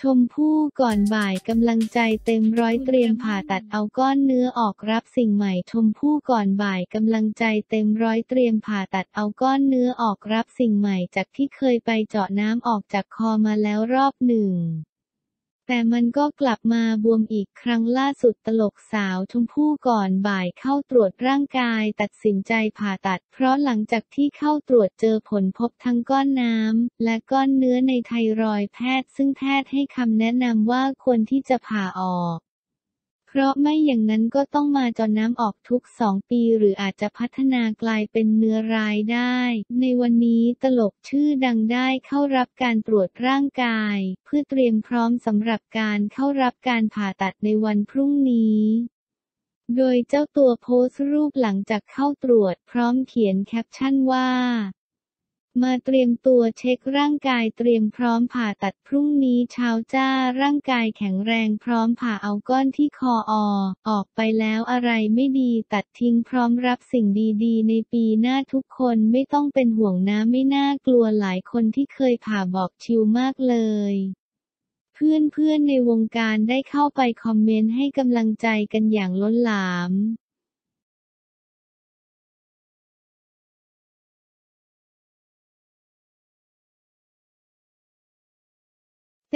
ชมพู่ก่อนบ่ายกำลังใจเต็มร้อยเตรียมผ่าตัดเอาก้อนเนื้อออกรับสิ่งใหม่ ชมพู่ก่อนบ่ายกำลังใจเต็มร้อยเตรียมผ่าตัดเอาก้อนเนื้อออกรับสิ่งใหม่ จากที่เคยไปเจาะน้ำออกจากคอมาแล้วรอบหนึ่ง แต่มันก็กลับมาบวมอีกครั้งล่าสุดตลกสาวชมพู่ก่อนบ่ายเข้าตรวจร่างกายตัดสินใจผ่าตัด เพราะหลังจากที่เข้าตรวจเจอผลพบทั้งก้อนน้ำ และก้อนเนื้อในไทรอยด์แพทย์ ซึ่งแพทย์ให้คำแนะนำว่าควรที่จะผ่าออก เพราะไม่อย่างนั้นก็ต้องมาเจาะน้ำออกทุกสองปีหรืออาจจะพัฒนากลายเป็นเนื้อร้ายได้ ในวันนี้ตลกชื่อดังได้เข้ารับการตรวจร่างกาย เพื่อเตรียมพร้อมสำหรับการเข้ารับการผ่าตัดในวันพรุ่งนี้โดยเจ้าตัวโพสต์รูปหลังจากเข้าตรวจพร้อมเขียนแคปชั่นว่า มาเตรียมตัวเช็คร่างกายเตรียมพร้อมผ่าตัดพรุ่งนี้เช้าจ้าร่างกายแข็งแรงพร้อมผ่าเอาก้อนที่คออออกไปแล้วอะไรไม่ดีตัดทิ้งพร้อมรับสิ่งดีๆ ในปีหน้าทุกคนไม่ต้องเป็นห่วงนะไม่น่ากลัวหลายคนที่เคยผ่าบอกชิลมากเลยเพื่อนๆในวงการได้เข้าไปคอมเมนต์ให้กำลังใจกันอย่างล้นหลาม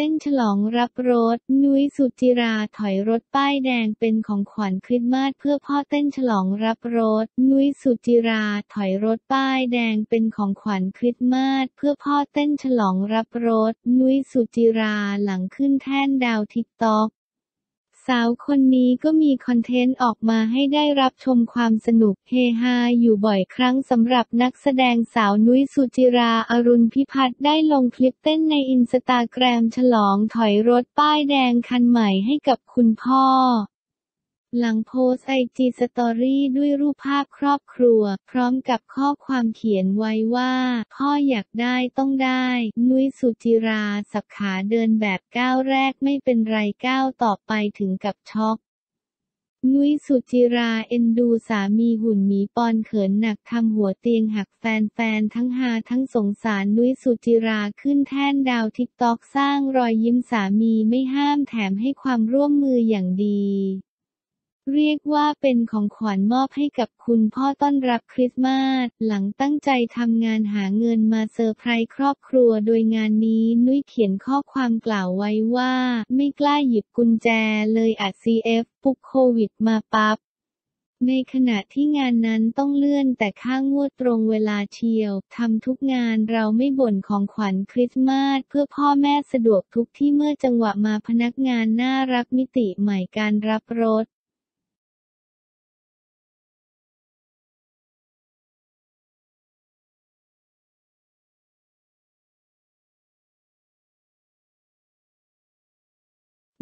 เต้นฉลองรับรถ นุ้ยสุจิราถอยรถป้ายแดงเป็นของขวัญคริสต์มาสเพื่อพ่อเต้นฉลองรับรถ นุ้ยสุจิราถอยรถป้ายแดงเป็นของขวัญคริสต์มาสเพื่อพ่อเต้นฉลองรับรถ นุ้ยสุจิราหลังขึ้นแท่นดาว TikTok สาวคนนี้ก็มีคอนเทนต์ออกมาให้ได้รับชมความสนุกเฮฮาอยู่บ่อยครั้งสำหรับนักแสดงสาวนุ้ยสุจิราอรุณพิพัฒน์ได้ลงคลิปเต้นในอินสตาแกรมฉลองถอยรถป้ายแดงคันใหม่ให้กับคุณพ่อ หลังโพสต์ IG story ด้วยรูปภาพครอบครัว พร้อมกับข้อความเขียนไว้ว่า พ่ออยากได้ต้องได้ นุ้ยสุจิราสับขาเดินแบบก้าวแรกไม่เป็นไรก้าวต่อไปถึงกับช็อกนุ้ยสุจิราเอ็นดูสามีหุ่นหมีปอนเขินหนักทำหัวเตียงหักแฟนๆทั้งฮาทั้งสงสารนุ้ยสุจิราขึ้นแท่นดาว TikTok สร้างรอยยิ้มสามีไม่ห้ามแถมให้ความร่วมมืออย่างดี เรียกว่าเป็นของขวัญมอบให้กับคุณพ่อต้อนรับคริสต์มาส หลังตั้งใจทำงานหาเงินมาเซอร์ไพรส์ครอบครัว โดยงานนี้นุ้ยเขียนข้อความกล่าวไว้ว่า ไม่กล้าหยิบกุญแจเลยอัด CF ปุ๊บโควิดมาปั๊บในขณะที่งานนั้นต้องเลื่อนแต่ค่างวดตรงเวลาเชียว ทำทุกงานเราไม่บ่นของขวัญคริสต์มาสเพื่อพ่อแม่สะดวกทุกที่เมื่อจังหวะมาพนักงานน่ารักมิติใหม่การรับรถ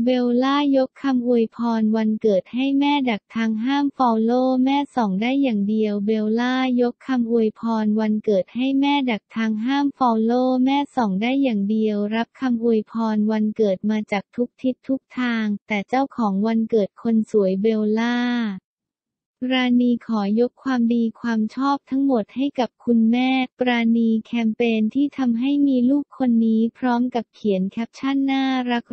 เบลล่ายกคำอวยพรวันเกิดให้แม่ดักทางห้าม follow แม่ส่องได้อย่างเดียว เบลล่ายกคำอวยพรวันเกิดให้แม่ดักทางห้าม follow แม่ส่องได้อย่างเดียว รับคำอวยพรวันเกิดมาจากทุกทิศทุกทาง แต่เจ้าของวันเกิดคนสวยเบลล่า ราณีขอยกความดีความชอบทั้งหมดให้กับคุณแม่ ปราณีแคมเปนที่ทำให้มีลูกคนนี้พร้อมกับเขียนแคปชั่นน่า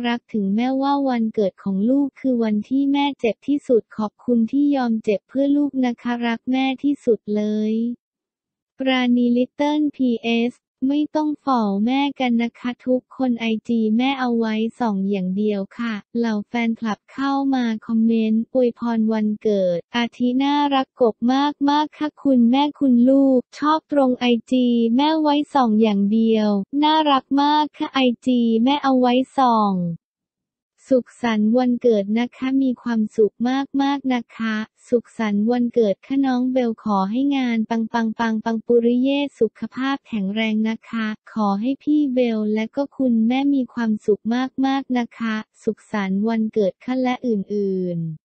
รักๆ ถึงแม้ว่าวันเกิดของลูกคือวันที่แม่เจ็บที่สุดขอบคุณที่ยอมเจ็บเพื่อลูกนะคะรักแม่ที่สุดเลยปราณีลิตเติ้ลพีเอส ไม่ต้องฝ่อแม่กันนะคะทุกคนไอจีแม่เอาไว้ส่องอย่างเดียวค่ะ เหล่าแฟนคลับเข้ามาคอมเมนต์อวยพรวันเกิด อาทิน่ารักกบมากมากค่ะคุณแม่คุณลูก ชอบตรงไอจีแม่ไว้ส่องอย่างเดียว น่ารักมากค่ะไอจีแม่เอาไว้ส่อง สุขสันต์วันเกิดนะคะ มีความสุขมากมากนะคะ สุขสันต์วันเกิดค่ะน้องเบลขอให้งานปังปังปังปังปุริเยสุขภาพแข็งแรงนะคะ ขอให้พี่เบลและก็คุณแม่มีความสุขมากมากนะคะ สุขสันต์วันเกิดค่ะและอื่นๆ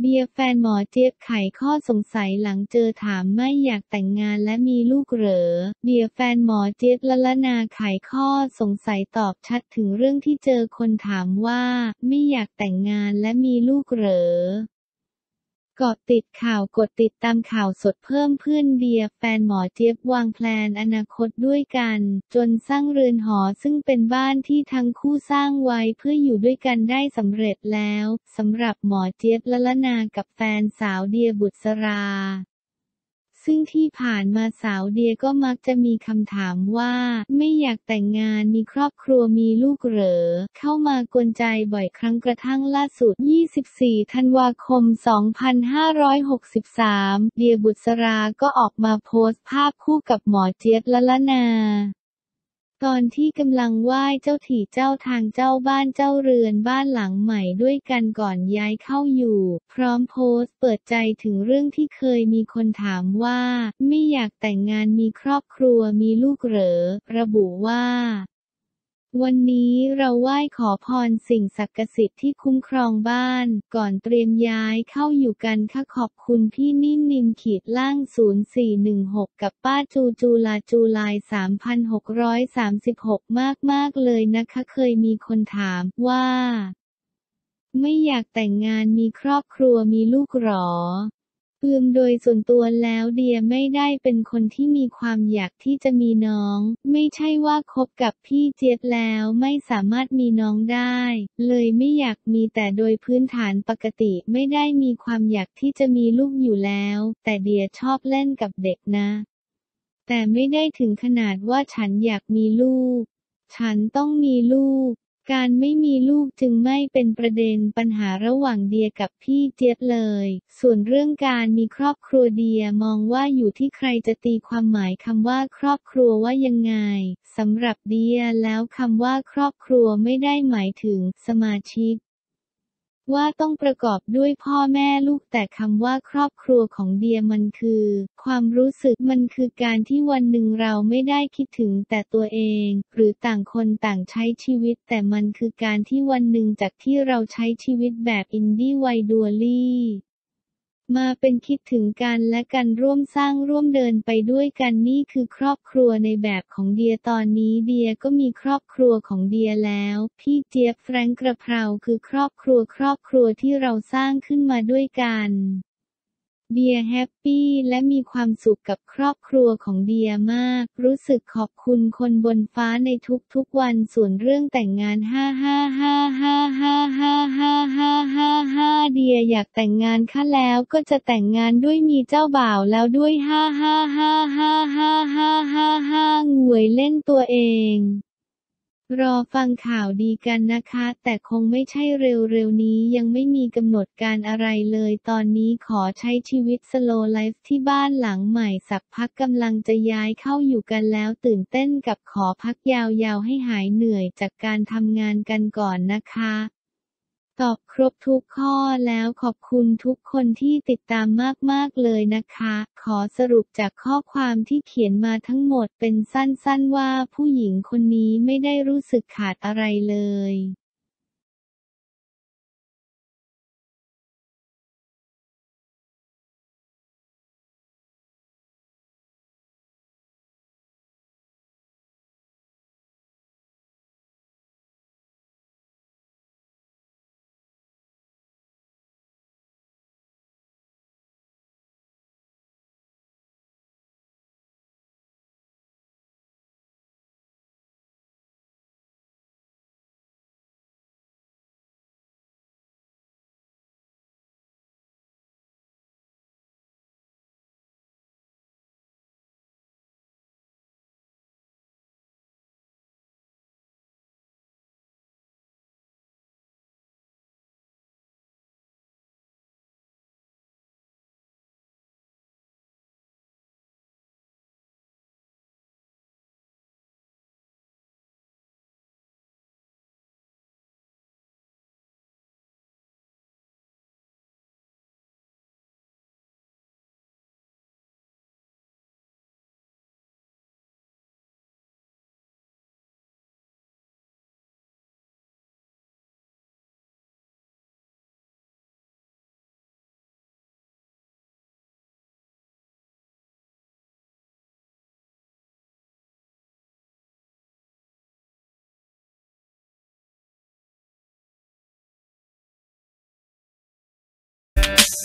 เบียร์แฟนหมอเจี๊ยบไขข้อสงสัยหลังเจอถามไม่อยากแต่งงานและมีลูกเหรอ เบียร์แฟนหมอเจี๊ยบละละนาไขข้อสงสัยตอบชัดถึงเรื่องที่เจอคนถามว่า ไม่อยากแต่งงานและมีลูกเหรอ กาะติดข่าวกดติดตามข่าวสดเพิ่มเพื่อนเดียแฟนหมอเจี๊ยบวางแพลนอนาคตด้วยกัน จนสร้างเรือนหอซึ่งเป็นบ้านที่ทั้งคู่สร้างไว้เพื่ออยู่ด้วยกันได้สำเร็จแล้วสำหรับหมอเจี๊ยบละละนากับแฟนสาวเดียบุตรสรา ซึ่งที่ผ่านมาสาวเดียก็มักจะมีคำถามว่า ไม่อยากแต่งงานมีครอบครัวมีลูกเหรอ เข้ามากวนใจบ่อยครั้งกระทั่งล่าสุด 24 ธันวาคม 2563 เดียบุษราก็ออกมาโพสต์ภาพคู่กับหมอเจี๊ยบละละนา ตอนที่กำลังไหว้เจ้าถี่เจ้าทางเจ้าบ้านเจ้าเรือนบ้านหลังใหม่ด้วยกันก่อนย้ายเข้าอยู่ พร้อมโพสต์เปิดใจถึงเรื่องที่เคยมีคนถามว่า ไม่อยากแต่งงานมีครอบครัวมีลูกเหรอ ระบุว่า วันนี้เราไหว้ขอพรสิ่งศักดิ์สิทธิ์ที่คุ้มครองบ้าน ก่อนเตรียมย้ายเข้าอยู่กันค่ะขอบคุณพี่นิ่มนิมขีดล่าง 0416 กับป้าจูจูลาจูลาย 3636 มากมากเลยนะคะเคยมีคนถามว่า ไม่อยากแต่งงานมีครอบครัวมีลูกหรอ อืมโดยส่วนตัวแล้วเดียไม่ได้เป็นคนที่มีความอยากที่จะมีน้อง ไม่ใช่ว่าคบกับพี่เจี๊ยบแล้วไม่สามารถมีน้องได้ เลยไม่อยากมีแต่โดยพื้นฐานปกติไม่ได้มีความอยากที่จะมีลูกอยู่แล้ว แต่เดียชอบเล่นกับเด็กนะ แต่ไม่ได้ถึงขนาดว่าฉันอยากมีลูก ฉันต้องมีลูก การไม่มีลูกจึงไม่เป็นประเด็นปัญหาระหว่างเดียกับพี่เจี๊ยบเลย ส่วนเรื่องการมีครอบครัวเดียมองว่าอยู่ที่ใครจะตีความหมายคำว่าครอบครัวว่ายังไงสำหรับเดียแล้วคำว่าครอบครัวไม่ได้หมายถึงสมาชิก ว่าต้องประกอบด้วยพ่อแม่ลูกแต่คำว่าครอบครัวของเดียมันคือ ความรู้สึกมันคือการที่วันหนึ่งเราไม่ได้คิดถึงแต่ตัวเอง หรือต่างคนต่างใช้ชีวิต แต่มันคือการที่วันหนึ่งจากที่เราใช้ชีวิตแบบ individually มาเป็นคิดถึงกันและกันร่วมสร้างร่วมเดินไปด้วยกันนี่คือครอบครัวในแบบของเดียตอนนี้เดียก็มีครอบครัวของเดียแล้ว พี่เจี๊ยบแฟรงกระเพราคือครอบครัวครอบครัวที่เราสร้างขึ้นมาด้วยกัน เดีย happy และมีความสุขกับครอบครัวของเดียมาก รู้สึกขอบคุณคนบนฟ้าในทุกๆวันส่วนเรื่องแต่งงานฮ่าฮ่าฮ่าฮ่าฮ่าฮ่าฮ่าฮ่าฮ่าเดียอยากแต่งงานค่ะแล้วก็จะแต่งงานด้วยมีเจ้าบ่าวแล้วด้วยฮ่าฮ่าฮ่าฮ่าฮ่าฮ่า5 5 5 5 5 5งวยเล่นตัวเอง รอฟังข่าวดีกันนะคะ แต่คงไม่ใช่เร็วๆนี้ยังไม่มีกำหนดการอะไรเลย ตอนนี้ขอใช้ชีวิต slow life ที่บ้านหลังใหม่สักพักกำลังจะย้ายเข้าอยู่กันแล้วตื่นเต้นกับขอพักยาวๆให้หายเหนื่อยจากการทำงานกันก่อนนะคะ ตอบครบทุกข้อแล้วขอบคุณทุกคนที่ติดตามมาก ๆ เลยนะคะ ขอสรุปจากข้อความที่เขียนมาทั้งหมดเป็นสั้น ๆ ว่าผู้หญิงคนนี้ไม่ได้รู้สึกขาดอะไรเลย Yes.